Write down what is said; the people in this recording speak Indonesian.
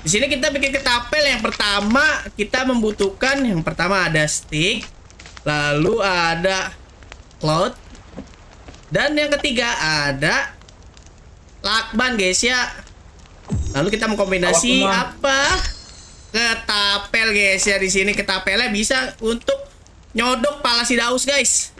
Di sini kita bikin ketapel yang pertama kita membutuhkan yang pertama ada stick, lalu ada cloud, dan yang ketiga ada lakban guys ya. Lalu kita mengkombinasi apa? Ketapel guys ya di sini ketapelnya bisa untuk nyodok pala si Daus guys.